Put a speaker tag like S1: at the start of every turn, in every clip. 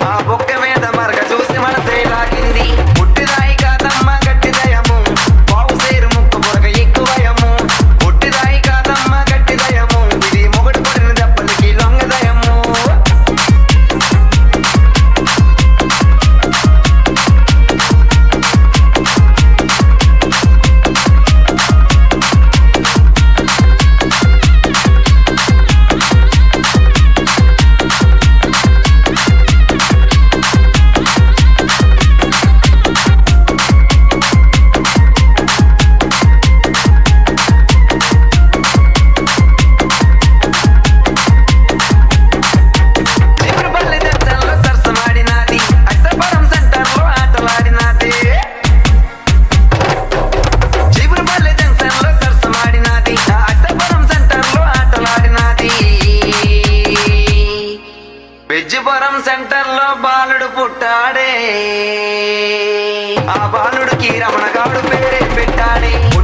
S1: A boca é సెంటర్లో బాలుడు పుట్టాడే. ఆ బాలుడికి రమణగాడు పేరే పెట్టాడే.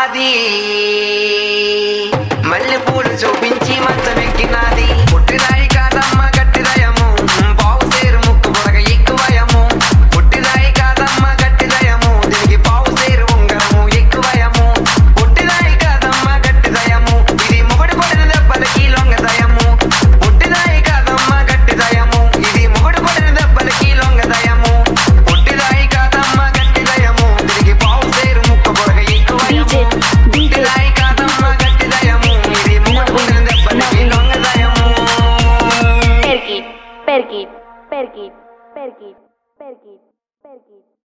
S2: आदि। मलपुर जो भी